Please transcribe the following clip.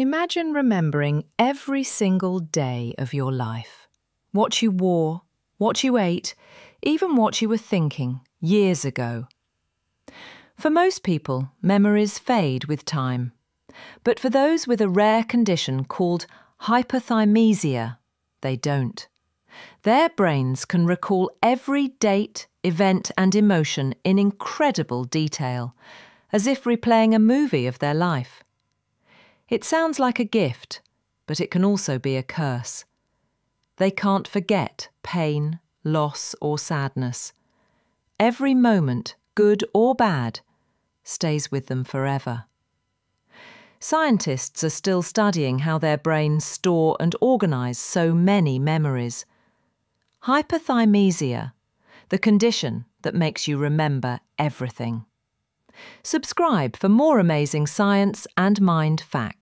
Imagine remembering every single day of your life. What you wore, what you ate, even what you were thinking years ago. For most people, memories fade with time. But for those with a rare condition called hyperthymesia, they don't. Their brains can recall every date, event, and emotion in incredible detail, as if replaying a movie of their life. It sounds like a gift, but it can also be a curse. They can't forget pain, loss, or sadness. Every moment, good or bad, stays with them forever. Scientists are still studying how their brains store and organise so many memories. Hyperthymesia, the condition that makes you remember everything. Subscribe for more amazing science and mind facts.